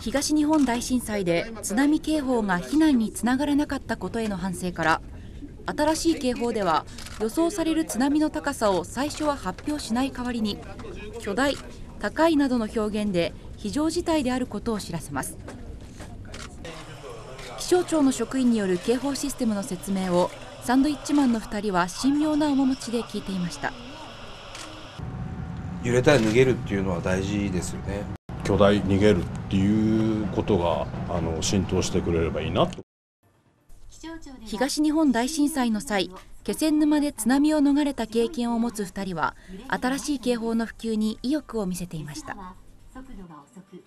東日本大震災で津波警報が避難につながらなかったことへの反省から新しい警報では予想される津波の高さを最初は発表しない代わりに巨大、高いなどの表現で非常事態であることを知らせます。気象庁の職員による警報システムの説明をサンドイッチマンの2人は神妙な面持ちで聞いていました。揺れたら逃げるっていうのは大事ですよね。巨大逃げるっていうことがあの浸透してくれればいいなと東日本大震災の際気仙沼で津波を逃れた経験を持つ2人は新しい警報の普及に意欲を見せていました。速度が遅く